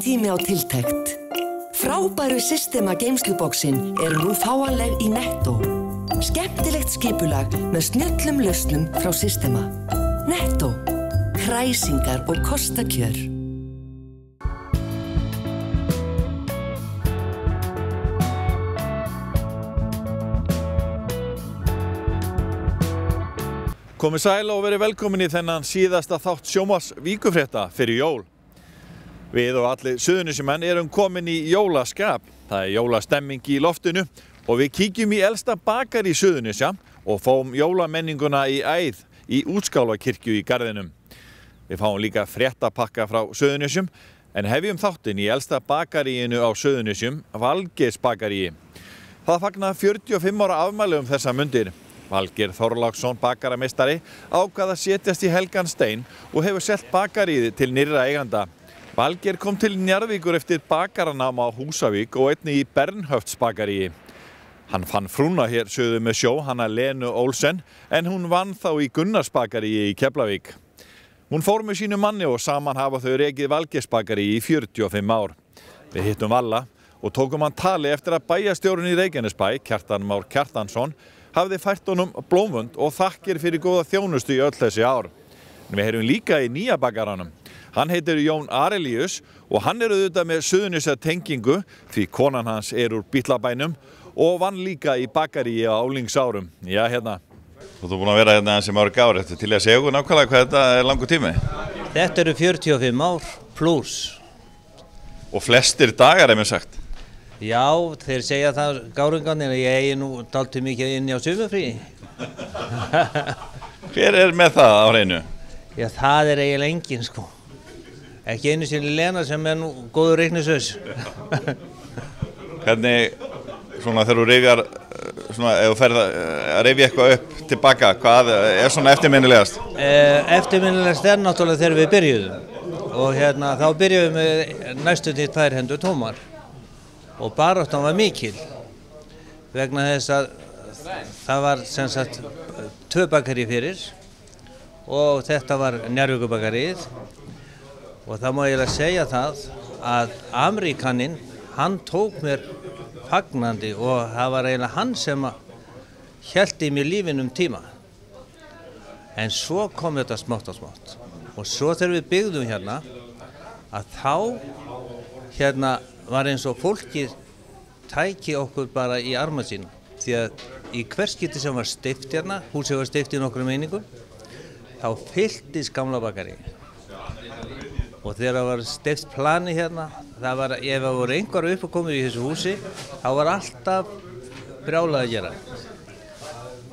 tími á tiltækt. Frábæru systema geimsluboksin eru nú fáanleg í netto. Skemmtilegt skipulag með snjöllum lausnum frá systema. Netto. Kræsingar og kostakjör. Komið sæl og verið velkomin í þennan síðasta þátt sjómas víkufrétta fyrir jól. Við og allir suðunisjumenn erum komin í jólaskap. Það er jólastemming í loftinu og við kíkjum í elsta bakar í suðunisja og fáum jólamenninguna í æð í útskálakirkju í gardinum. Við fáum líka fréttapakka frá suðunisjum en hefjum þáttin í elsta bakaríinu á suðunisjum, Valgeis bakaríi. Það fagnar 45 ára afmæli um þessa mundir. Valgir Þorláksson bakaramistari ákvað að setjast í Helgan Stein og hefur selt bakaríði til nýra eiganda. Valgir kom til Njarðvíkur eftir bakaranám á Húsavík og einni í Bernhöfts bakaríi. Hann fann frúna hér sögðu með sjó, hanna Lenu Olsen, en hún vann þá í Gunnars bakaríi í Keflavík. Hún fór með sínu manni og saman hafa þau rekið Valgirs bakaríi í 45 ár. Við hittum Valla og tókum hann tali eftir að bæjastjórun í Reykjanesbæ, Kjartan Már Kjartansson, hafði fært honum blómvönd og þakkir fyrir góða þjónustu í öll þessi ár. En við heyrum líka í nýja bakaranum. Hann heitir Jón Arelius og hann er auðvitað með suðunisja tengingu því konan hans er úr bílabænum og vann líka í bakaríi á álingsárum. Já, hérna. Þú ert búin að vera hérna sem árið gári eftir til að segja okkur nákvæmlega hvað þetta er langu tími. Þetta eru 45 ár pluss. Og flestir dagar er mér sagt. Já, þeir segja það gáringarnir að ég eigi nú dalti mikið inni á sumufrí. Hver er með það á hreinu? Já, það er eiginlega engin sko. Ekki einu sinni Lena sem er nú góður reiknisös. Hvernig, svona þegar þú reyfjar, svona ef þú ferð að reyfja eitthvað upp tilbaka, hvað er svona eftirminnilegast? Eh, Eftirminnilegast er náttúrulega þegar við byrjuðum. Og hérna þá byrjuðum við næstu til tvær hendur tómar. Og baráttan var mikil. Vegna þess að það var sem sagt tvö bakari fyrir. Og þetta var njárvíkubakarið og það má ég lega segja það að Amerikaninn hann tók mér fagnandi og það var eiginlega hann sem held í mér lífin um tíma. En svo kom þetta smátt og smátt. Og svo þegar við byggðum hérna að þá hérna var eins og fólkið tæki okkur bara í arma sína. Því að í hverskipti sem var steift hérna, húsið var steift í nokkru meiningum þá fylltist gamla bakari og þegar það var steift plani hérna það var, ef það voru einhver uppkomið í þessu húsi þá var alltaf brjálað að gera.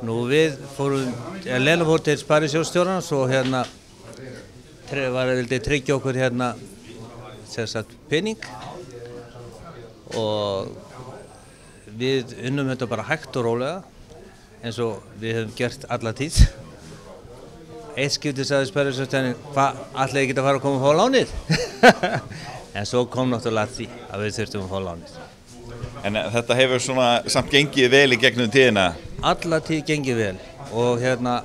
Nú við fórum Lena fór til Sparisjóðstjórnans og hérna var að vildi tryggja okkur hérna sérsagt penning og við unnum þetta bara hægt og rólega eins og við hefum gert alla tíð eitt skiptið sagði Sperrisjóðstæðin hvað allir ekki að fara að koma að fá lánið en svo kom náttúrulega því að við þurftum að fá lánið En þetta hefur svona samt gengið vel í gegnum tíðina? Alla tíð gengið vel og hérna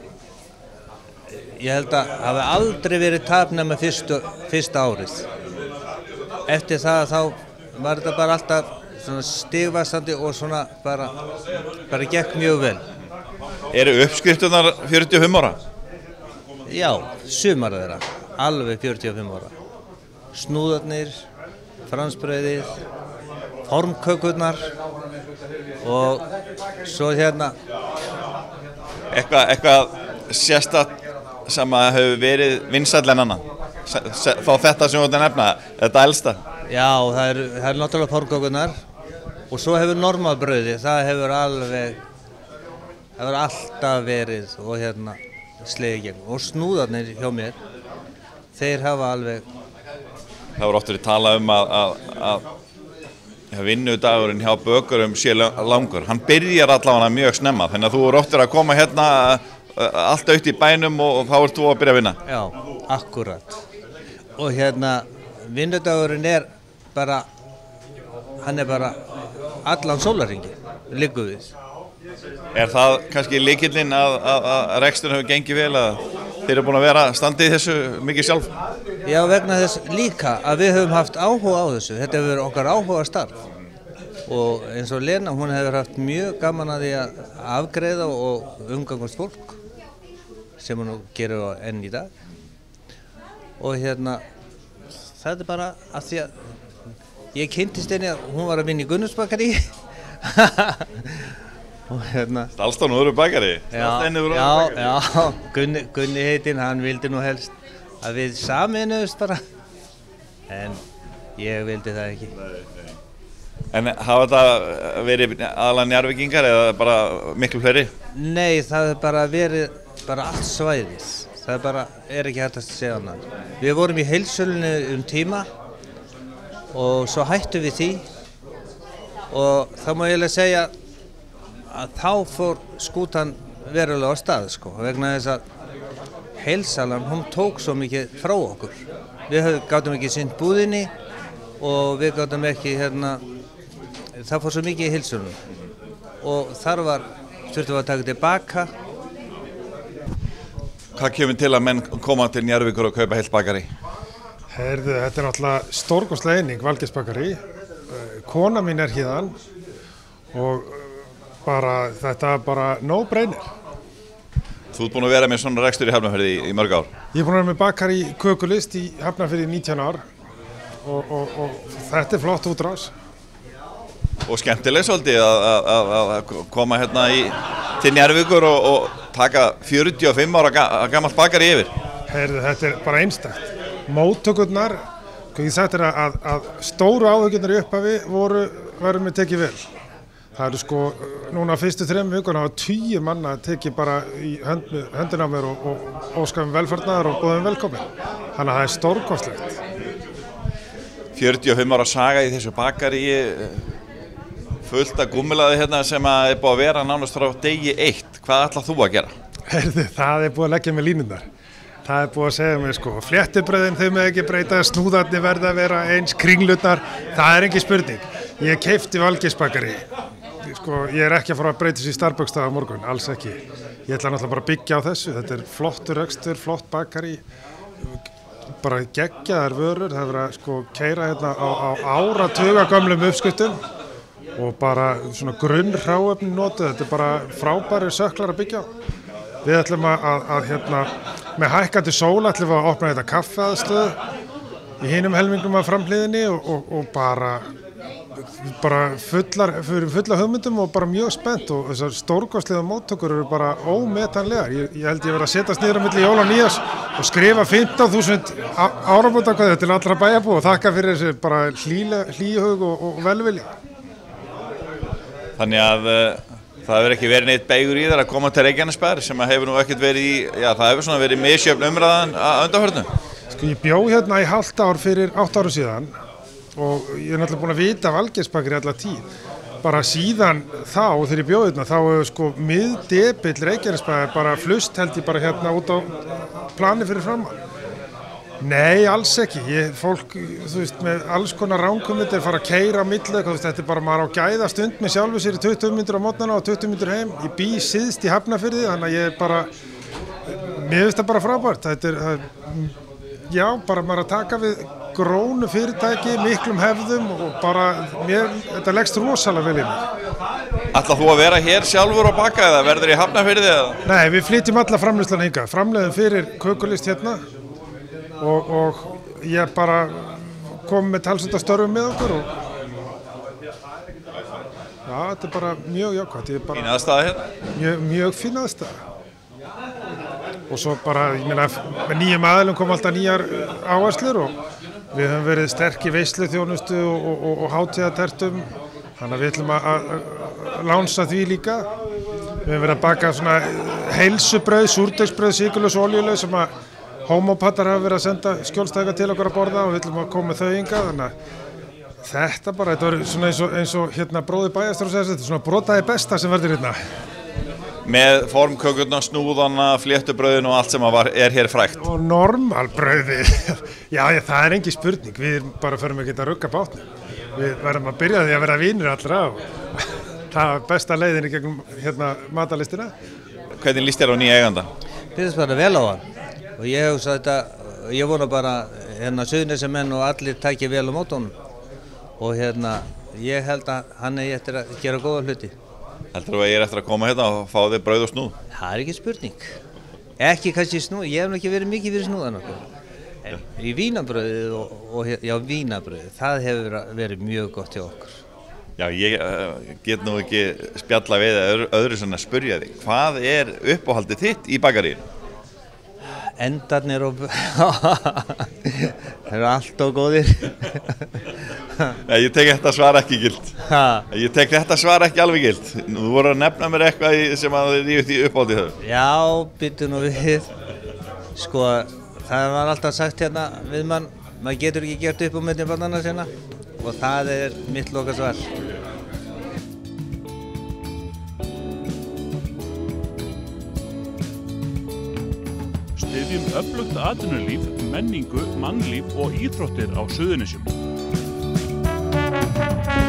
ég held að hafi aldrei verið tap nema fyrstu, fyrsta árið eftir það þá var þetta bara alltaf stigvastandi og svona bara, bara gekk mjög vel. Eru uppskriftunar 45 ára? Já, sumar þeirra, alveg 45 ára. Snúðarnir, fransbröðið, formkökurnar og svo hérna. Eitthvað eitthva sérstatt sem að hefur verið vinsall en annan? Fá þetta sem þú ætti að nefna, þetta elsta? Já, það er, það er náttúrulega porgókunar og svo hefur normabröði, það hefur alveg, það hefur alltaf verið og hérna slegið gegn og snúðarnir hjá mér, þeir hafa alveg. Það voru oft verið talað um að, að, að vinnudagurinn hjá bökurum sé langur, hann byrjar allavega mjög snemma þannig að þú eru oft verið að koma hérna allt aukt í bænum og þá ert þú að byrja að vinna. Já, akkurat og hérna vinnudagurinn er bara, hann er bara allan sólaringi, líku við. Er það kannski líkillinn að, að, að reksturinn hefur gengið vel að þeir eru búin að vera standið þessu mikið sjálf? Já, vegna þess líka að við höfum haft áhuga á þessu. Þetta hefur verið okkar áhuga starf. Og eins og Lena, hún hefur haft mjög gaman að því að afgreða og umgangast fólk sem hún á enn í dag. Og hérna, það er bara að því að ég kynntist henni að hún var að vinna í Gunnusbakari og hérna Allstán og öðru bakari. Já, já, já, Gunni, Gunni heitinn, hann vildi nú helst að við saminuðust bara, en ég vildi það ekki. En hafa þetta verið aðalega njárvikingar eða bara miklu fleiri? Nei, það er bara verið, bara allt svæðið, það er bara, er ekki hægt að segja annað. Við vorum í heilsölunni um tíma og svo hættum við því og þá má ég alveg segja að þá fór skútan verulega á stað, sko, vegna þess að heilsalan, hún tók svo mikið frá okkur. Við gátum ekki synd búðinni og við gátum ekki, hérna, það fór svo mikið í heilsunum og þar var, þurftum við að taka tilbaka Hvað kemur til að menn koma til Njárvíkur og kaupa heilt bakari? Herðu, þetta er náttúrulega stórgóðslega eining, Valgersbakari. Kona mín er hérðan og eh, bara, þetta er bara no brainer. Þú ert búin að vera með svona rekstur í Hafnarferði í, í mörg ár. Ég er búin að vera með bakari kökulist í Hafnarfyrði í 19 ár og, og, og þetta er flott útrás. Og skemmtileg svolítið að, koma hérna í, til Njárvíkur og, og taka 45 ára ga, gammalt bakari yfir. Herðu, þetta er bara einstakt. Móttökurnar, hvað ég sagt er að, að stóru áhugjunar í upphafi voru, verður með tekið vel. Það eru sko, núna fyrstu þrejum vikuna hafa tíu manna tekið bara í hönd, höndin á mér og, og óskafum velfarnar og búðum velkomin. Þannig að það er stórkostlegt. 45 ára saga í þessu bakari fullt að gummilaði hérna sem að er búið að vera nánast frá degi eitt. Hvað ætlað þú að gera? Herðu, það er búið að leggja með línundar. Það er búið að segja mér sko, fléttubröðin þau með ekki breyta, snúðarnir verða að vera eins, kringlutnar, það er ekki spurning. Ég keipti valgisbakari, sko, ég er ekki að fara að breyta sér í Starbucks það á morgun, alls ekki. Ég ætla náttúrulega bara að byggja á þessu, þetta er flottur öxtur, flott bakari, bara geggjaðar vörur, það er að sko keira hérna á, á áratuga gamlum uppskuttum og bara svona grunn hráöfni notu, þetta er bara frábæri söklar að byggja á. Við ætlum að, að, að hérna, með hækkandi sól ætlum við að opna þetta kaffeaðstöð í hinum helmingum af framhliðinni og, og, og bara, bara fullar, fyrir fulla hugmyndum og bara mjög spennt og þessar stórkostlega móttökur eru bara ómetanlegar. Ég, ég held ég verið að setjast niður á milli jól og nýjas og skrifa 15.000 árabótakvæði til allra bæjarbú og þakka fyrir þessi bara hlýhug og, og velvilja. Þannig að uh, það hefur ekki verið neitt beigur í þar að koma til Reykjanesbær sem hefur nú ekkert verið í, já það hefur svona verið misjöfn umræðan að undarhörnu. Sko ég bjó hérna í halvt ár fyrir 8 áru síðan og ég er náttúrulega búin að vita af Algersbakir í alla tíð. Bara síðan þá þegar ég bjóð hérna þá hefur sko miðdebill Reykjanesbakir bara flust held ég bara hérna út á plani fyrir framann. Nei, alls ekki. Ég, fólk, þú veist, með alls konar ránkumit er fara að keira á veist, þetta er bara maður á gæða stund með sjálfu sér í 20 myndur á mótnana og 20 myndur heim. Ég bý síðst í Hafnafyrði, þannig að ég er bara, mér finnst það bara frábært. Þetta er, það já, bara maður að taka við grónu fyrirtæki, miklum hefðum og bara, mér, þetta leggst rosalega vel í mig. Ætlað þú að vera hér sjálfur og baka eða verður í Hafnarfyrði eða? Nei, við flytjum alla framleyslan hinga, framleiðum fyrir kökulist hérna og, og ég bara kom með talsundastörfum með okkur og já, þetta er bara mjög jákvæmt, Fín aðstæða hérna? mjög, mjög fín aðstæða og svo bara, ég meina, með nýjum aðlum kom alltaf nýjar áherslur og við höfum verið sterk í veislu þjónustu og, og, og, og hátíðatertum þannig að við ætlum að, að, að lánsa því líka. Við höfum verið að baka svona heilsubröð, súrdegsbröð, síkulus og oljuleg sem að homopattar hafa verið að senda skjólstæðingar til okkur að borða og við ætlum að koma þau ynga þannig að þetta bara, þetta verður svona eins og, eins hérna bróði bæjastur og segja þetta er svona brotaði besta sem verður hérna Með formkökurna, snúðana, fléttubröðin og allt sem að var, er hér frækt. og normalbröði já, já, það er engi spurning við bara förum ekki að rugga bátnum við verðum að byrja því að vera vínir allra og það er besta leiðin í gegnum hérna matalistina Hvernig líst þér á nýja eiganda? Þetta bara vel á hann og ég hugsa þetta, ég vona bara hérna suðnisamenn og allir tækja vel á mótónum og hérna ég held að hann er eftir að gera góða hluti. Heldur þú að ég er eftir að koma hérna og fá þig brauð og snúð? Það er ekki spurning. Ekki kannski snúð, ég hef ekki verið mikið fyrir snúðan okkur. En í vínabröðið og, og já, vínabröðið, það hefur verið mjög gott hjá okkur. Já, ég uh, get nú ekki spjalla við öðru, öðru svona að spurja þig. Hvað er uppáhaldið þitt í bakaríinu? Endarnir og... Það eru allt og góðir. Nei, ég tek þetta svar ekki gild. Ha, Ég tek þetta svar ekki alveg gild. Þú voru að nefna mér eitthvað í- sem að þið rífið í uppáhaldið þau. Já, byttu nú við. Sko, það var alltaf sagt hérna við mann, maður getur ekki gert upp á myndi bannana sinna og það er mitt loka svar. Styðjum öflugt atvinnulíf, menningu, mannlíf og íþróttir á Suðunisjum. Bókaðu bílinn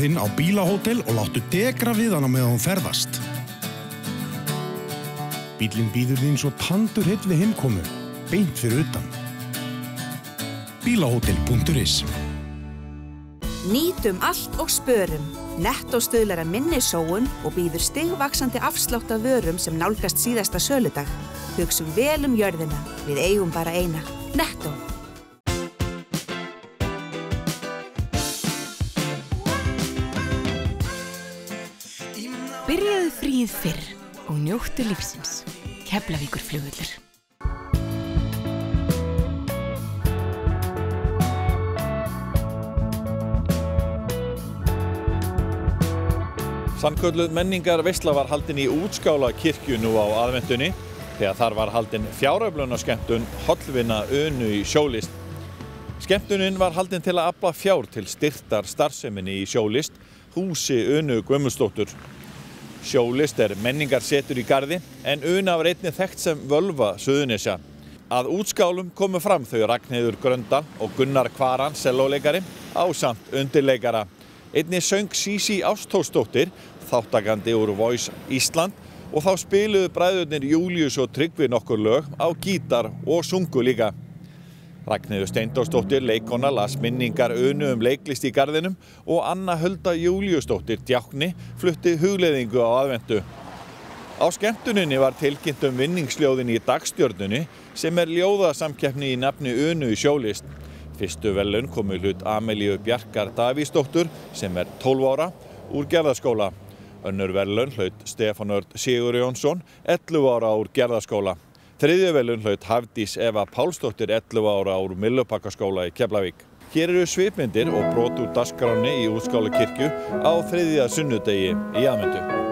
þinn á bílahótel og láttu degra við hana meðan hún ferðast. Bílinn býður þín svo tandur hitt við heimkomu, beint fyrir utan. Bílahótel.is Nýtum allt og spörum. Netto stuðlar að minni sóun og býður stigvaksandi afslátt af vörum sem nálgast síðasta söludag. Hugsum vel um jörðina. Við eigum bara eina. Netto. Fríið fyrr og njóttu lífsins. Keflavíkur flugvöllur. Sannkölluð menningar veistla var haldin í útskála kirkju nú á aðvendunni þegar þar var haldin fjáröflunarskemmtun Hollvinna Unu í sjólist. Skemmtunin var haldin til að afla fjár til styrtar starfseminni í sjólist, húsi Unu Guðmundsdóttur. Sjólist er menningarsetur í gardi en Una var einnig þekkt sem völva Suðunisja. Að útskálum komu fram þau Ragnheiður Gröndal og Gunnar Kvaran, sellóleikari, ásamt undirleikara. Einnig söng Sisi Ástósdóttir, þáttakandi úr Voice Ísland og þá spiluðu bræðurnir Július og Tryggvi nokkur lög á gítar og sungu líka. Ragnheiður Steindórsdóttir, leikona, las minningar unu um leiklist í garðinum og Anna Hulda Júliusdóttir, djákni, flutti hugleðingu á aðvendu. Á skemmtuninni var tilkynnt um vinningsljóðin í dagstjörnunni sem er ljóðasamkeppni í nafni unu í sjólist. Fyrstu velun komu hlut Amelíu Bjarkar Davísdóttur sem er 12 ára úr gerðaskóla. Önnur velun hlaut Stefán Örd Sigur Jónsson 11 ára úr gerðaskóla. Þriðju velun hlaut Hafdís Eva Pálsdóttir 11 ára úr Millupakkaskóla í Keflavík. Hér eru svipmyndir og brot úr dasgráni í útskála kirkju á þriðja sunnudegi í aðmyndu.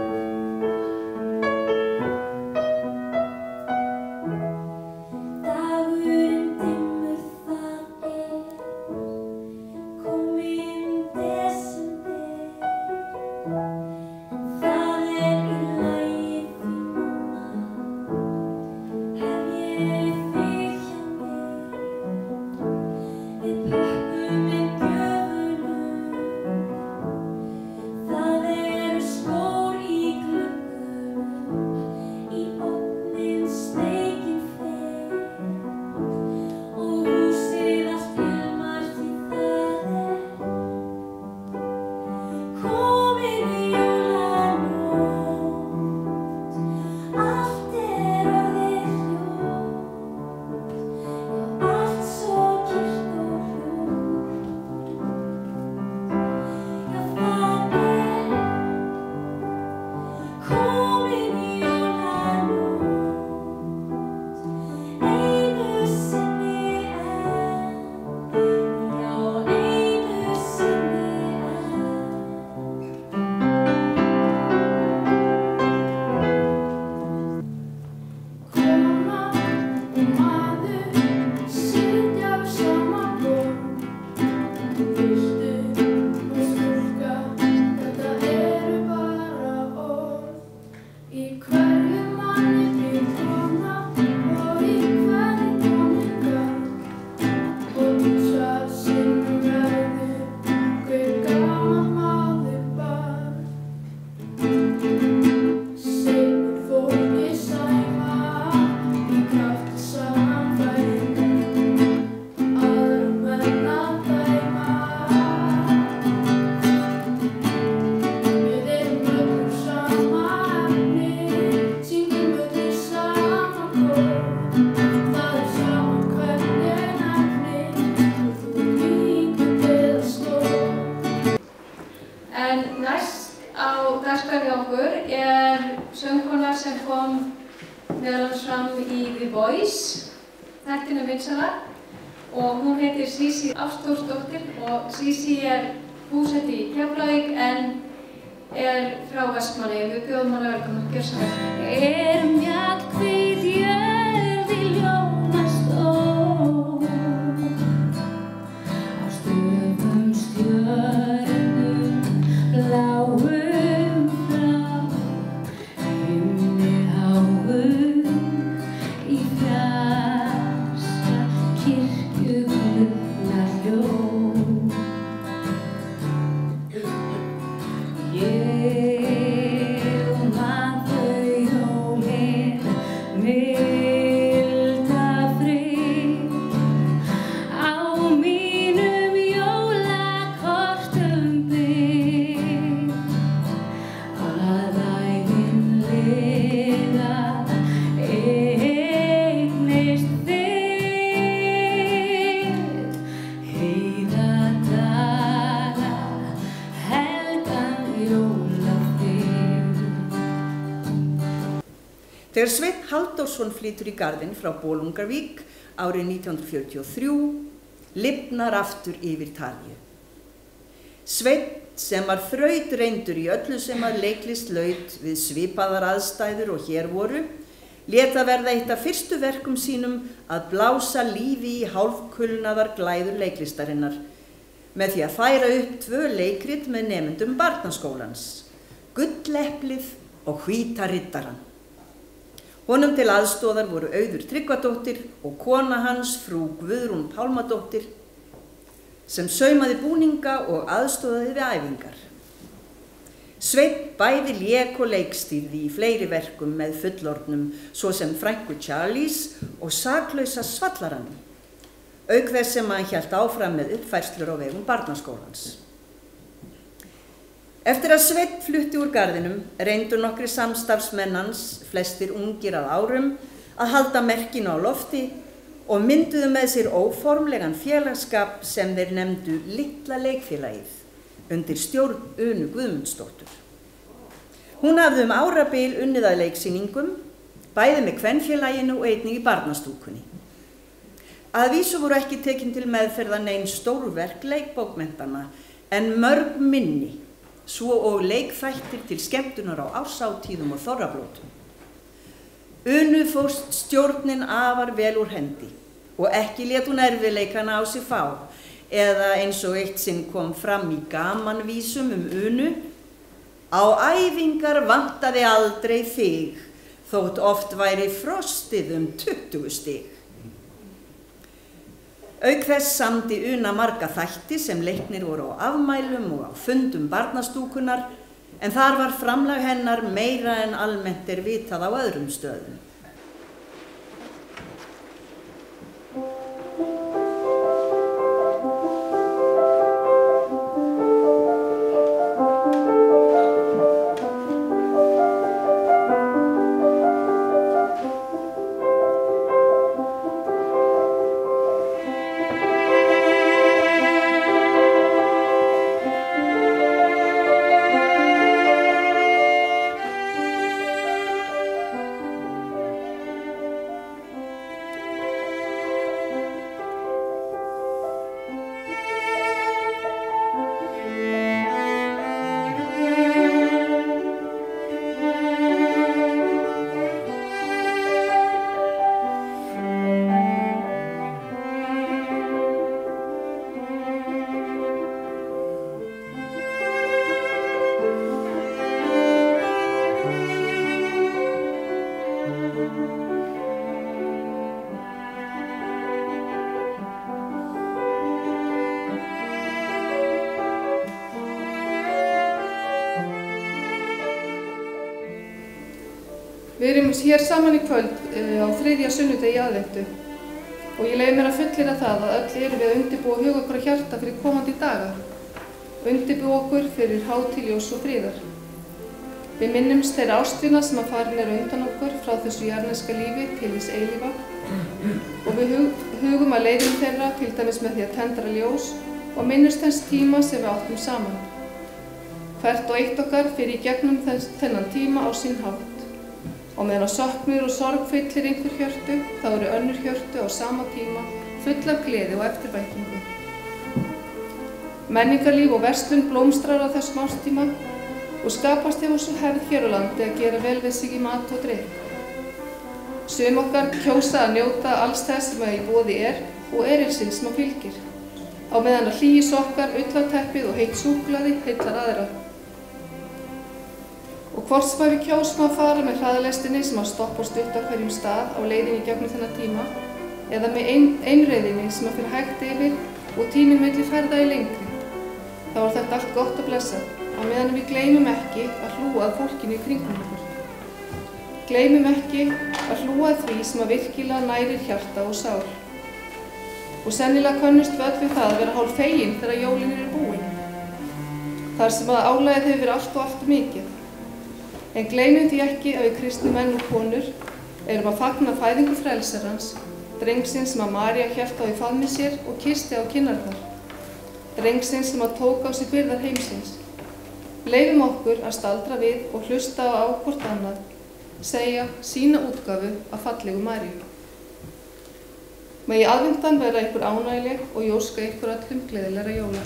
Halldórsson flytur í gardinn frá Bólungarvík árið 1943 lifnar aftur yfir talju. Sveinn sem var þraut reyndur í öllu sem að leiklist laut við svipaðar aðstæður og hér voru, leta verða eitt af fyrstu verkum sínum að blása lífi í hálfkulnaðar glæður leiklistarinnar með því að færa upp tvö leikrit með nefndum barnaskólans, Gulleplið og Hvíta rittaran. Honum til aðstóðar voru auður Tryggvadóttir og kona hans frú Guðrún Pálmadóttir sem saumaði búninga og aðstóðaði við æfingar. Sveit bæði lék og leikstýrði í fleiri verkum með fullornum svo sem Frænku Charlies og Saklausa Svallarann, auk þess sem hann hjælt áfram með uppfærslur á vegum barnaskólans. Eftir að Sveit flutti úr gardinum reyndu nokkri samstarfsmennans, flestir ungir að árum, að halda merkinu á lofti og mynduðu með sér óformlegan félagskap sem þeir nefndu Littla leikfélagið undir stjórn Unu Guðmundsdóttur. Hún hafði um árabil unnið að leiksýningum, bæði með kvennfélaginu og einnig í barnastúkunni. Að vísu voru ekki tekinn til meðferðan einn stórverk leikbókmentana en mörg minni svo og leikþættir til skemmtunar á ásáttíðum og þorrablótum. Unu fórst stjórnin afar vel úr hendi og ekki let hún erfiðleikana á sig fá eða eins og eitt sinn kom fram í gamanvísum um Unu Á æfingar vantaði aldrei þig þótt oft væri frostið um 20 stig. Auk þess samdi Una marga þætti sem leiknir voru á afmælum og á fundum barnastúkunar en þar var framlag hennar meira en almennt er vitað á öðrum stöðum. Hér saman í kvöld uh, á þriðja sunnudegi aðvendu og ég leiði mér að fullira það að öll erum við að undirbúa huga okkur að hjarta fyrir komandi daga, undirbúa okkur fyrir hátiljós og fríðar. Við minnumst þeirra ástvina sem að farin eru undan okkur frá þessu jarneska lífi til þess eilífa og við hug, hugum að leiðum þeirra til dæmis með því að tendra ljós og minnumst þess tíma sem við áttum saman. Hvert og eitt okkar fyrir í gegnum þennan tíma á sín hátt. Og meðan að söknur og sorg fyllir einhver hjörtu, þá eru önnur hjörtu á sama tíma full af gleði og eftirvæntingu. Menningarlíf og verslun blómstrar á þessum ástíma og skapast hefur svo hefð hér á landi að gera vel við sig í mat og drikk. Sum okkar kjósa að njóta alls þess sem að í bóði er og erilsins sem að fylgir. Á meðan að hlýji sokkar, ullateppið og heitt súklaði heillar aðra. Og hvort sem að við kjósum að fara með hraðalestinni sem að stoppa og stutta á hverjum stað á leiðinni gegnum þennan tíma eða með ein, einreiðinni sem að fyrir hægt yfir og tíminn milli ferða í lengri, þá er þetta allt gott að blessa á meðan við gleymum ekki að hlúa að fólkinu í kringum okkur. Gleymum ekki að hlúa því sem að virkilega nærir hjarta og sál. Og sennilega kannust við öll við það að vera hálf fegin þegar jólin eru búin. Þar sem að álægið hefur verið allt og allt mikið. En gleymum því ekki að við kristni menn og konur erum að fagna fæðingu frelsarans, drengsinn sem að Marja hjælt á í faðmi sér og kisti á kinnarnar. Drengsinn sem að tók á sig byrðar heimsins. Leifum okkur að staldra við og hlusta á hvort annað, segja sína útgafu af fallegu Marju. Megi aðvindan vera ykkur ánægileg og jóska ykkur öllum gleðilega jóla.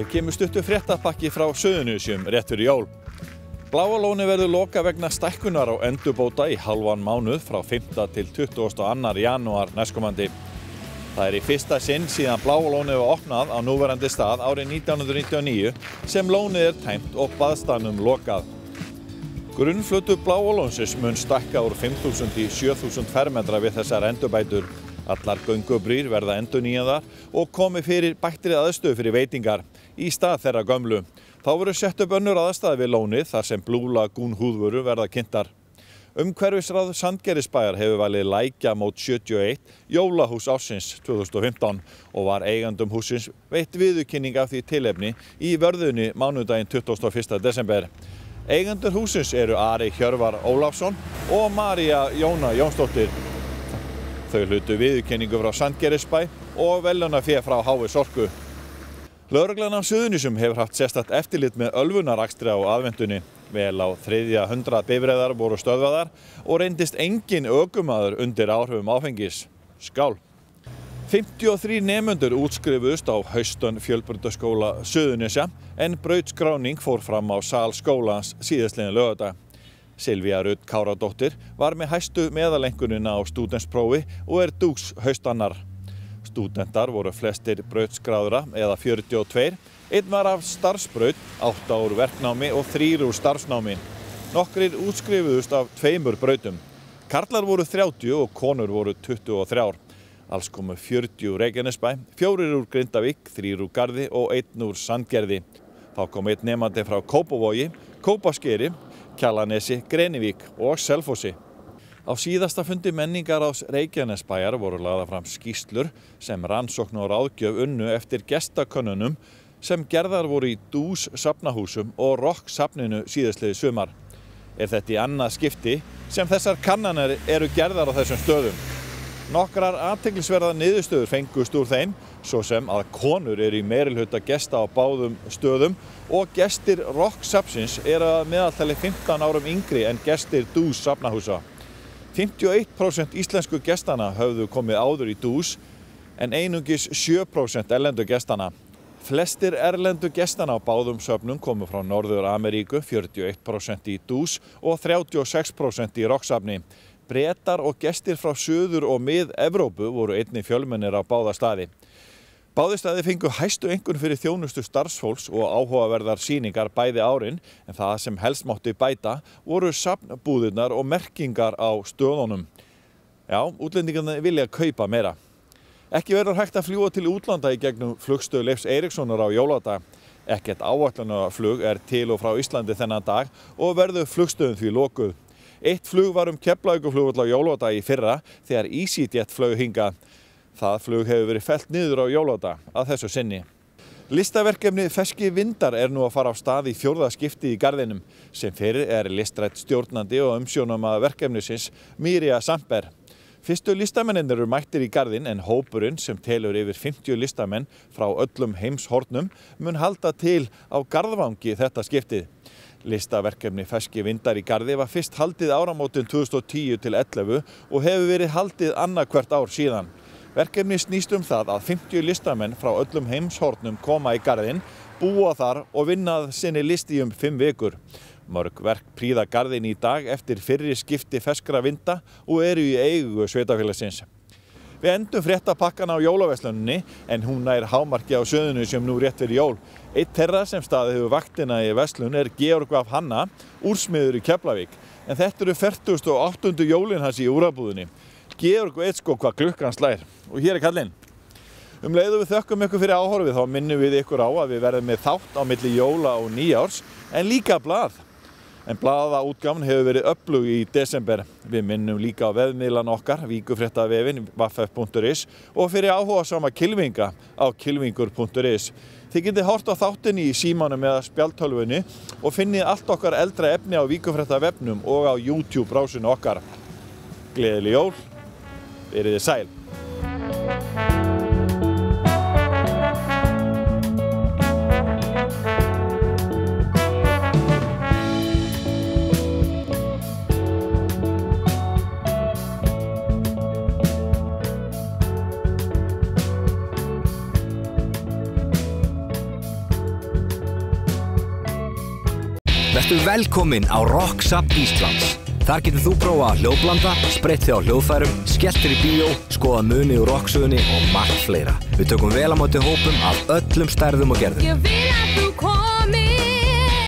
Hér kemur stuttu fréttapakki frá Suðunusjum rétt fyrir jól. Bláalóni verður loka vegna stækkunar á endurbóta í halvan mánuð frá 5. til 22. janúar næstkomandi. Það er í fyrsta sinn síðan Bláalóni var opnað á núverandi stað árið 1999 sem lónið er tæmt og baðstannum lokað. Grunnflutu Bláalónsins mun stækka úr 5.000 í 7.000 fermetra við þessar endurbætur. Allar göngubrýr verða endur nýjaðar og komi fyrir bættrið aðstöð fyrir veitingar í stað þeirra gömlu. Þá voru sett upp önnur aðstæði við lónið þar sem Blue Lagoon húðvöru verða kynntar. Umhverfisráð Sandgerðisbæjar hefur valið Lækja mót 71 Jólahús ásins 2015 og var eigandum húsins veitt viðurkynning af því tilefni í vörðunni mánudaginn 21. desember. Eigendur húsins eru Ari Hjörvar Ólafsson og Marja Jóna Jónsdóttir. Þau hlutu viðurkenningu frá Sandgerðisbæ og veluna fyrir frá Hái Sorku. Lörglan á Suðunísum hefur haft sérstatt eftirlit með ölfunarakstri á aðvendunni. Vel á þriðja hundra bifræðar voru stöðvaðar og reyndist engin ökumadur undir áhrifum áfengis. Skál! 53 nefnundur útskrifuðust á haustun fjölbjörndaskóla Suðunísja en brautskráning fór fram á sal skólans síðastlegin lögadag. Silvíja Rudd Káradóttir var með hæstu meðalengunina á stúdensprófi og er dúks haustannar. Stúdentar voru flestir brautskráðura eða 42, einn var af starfsbraut, 8 úr verknámi og 3 úr starfsnámi. Nokkrir útskrifuðust af tveimur brautum. Karlar voru 30 og konur voru 23. Alls komu 40 úr Reykjanesbæ, 4 úr Grindavík, 3 úr Garði og 1 úr Sandgerði. Þá kom einn nefandi frá Kópavogi, Kópaskeri, Kjalanesi, Grenivík og Selfossi. Á síðasta fundi menningar ás Reykjanesbæjar voru laða fram skýslur sem rannsókn og ráðgjöf unnu eftir gestakönnunum sem gerðar voru í dús sapnahúsum og rock sapninu síðastliði sumar. Er þetta í annað skipti sem þessar kannanir eru gerðar á þessum stöðum. Nokkrar aðteglisverða niðurstöður fengust úr þeim, svo sem að konur eru í meirilhutta gesta á báðum stöðum og gestir rock sapsins eru að meðaltali 15 árum yngri en gestir dús sapnahúsa. 51% íslensku gestana höfðu komið áður í dús en einungis 7% erlendu gestana. Flestir erlendu gestana á báðum söfnum komu frá Norður Ameríku, 41% í dús og 36% í rocksafni. Bretar og gestir frá Suður og mið-Evrópu voru einni fjölmennir á báða staði. Báðistæði fengu hæstu engun fyrir þjónustu starfsfólks og áhugaverðar síningar bæði árin en það sem helst mátti bæta voru sapnbúðunar og merkingar á stöðunum. Já, útlendingarnir vilja kaupa meira. Ekki verður hægt að fljúa til útlanda í gegnum flugstöð Leifs Eiríkssonar á jóladag. Ekkert áallanarflug er til og frá Íslandi þennan dag og verður flugstöðum því lokuð. Eitt flug var um Keflavíkurflugvöll á jóladag í fyrra þegar EasyJet flög hingað. Það flug hefur verið felt niður á jóláta að þessu sinni. Listaverkefni Feski vindar er nú að fara á stað í fjórðaskipti í gardinum sem fyrir er listrætt stjórnandi og umsjónum að verkefnisins Mirja Samper. Fyrstu listamennir eru mættir í gardin en hópurinn sem telur yfir 50 listamenn frá öllum heimshornum mun halda til á Garðvangi þetta skiptið. Listaverkefni Feski vindar í gardi var fyrst haldið áramótin 2010 til 11 og hefur verið haldið annarkvert ár síðan. Verkefni snýst um það að 50 listamenn frá öllum heimshornum koma í gardin, búa þar og vinnað sinni listi um 5 vikur. Mörg verk príða gardin í dag eftir fyrri skipti feskra vinda og eru í eigu sveitafélagsins. Við endum fréttapakkan á jólaveslunni en hún nær hámarki á söðunu sem nú rétt fyrir jól. Eitt terra sem staði hefur vaktina í veslun er Georg Vaf Hanna, úrsmiður í Keflavík. En þetta eru 48. jólinn hans í úrabúðinni. Georg veit sko hvað klukkan slær. Og hér er kallinn. Um leiðu við þökkum ykkur fyrir áhorfið þá minnum við ykkur á að við verðum með þátt á milli jóla og nýjárs en líka blað. En blaða útgáfn hefur verið öflug í desember. Við minnum líka á veðmiðlan okkar, víkufréttavefin, vaff.is og fyrir áhuga sama kilvinga á kilvingur.is. Þið getið hort á þáttinni í símanum eða spjaltölfunni og finnið allt okkar eldra efni á víkufréttavefnum og á YouTube brásinu okkar. Gleðileg jól, verið þið sæl. Vertu velkominn á Rock Sub Íslands. Þar getur þú prófa að hljóðblanda, spreytt þig á hljóðfærum, skellt þér í bíó, skoða muni úr rocksögunni og margt fleira. Við tökum vel á móti hópum af öllum stærðum og gerðum.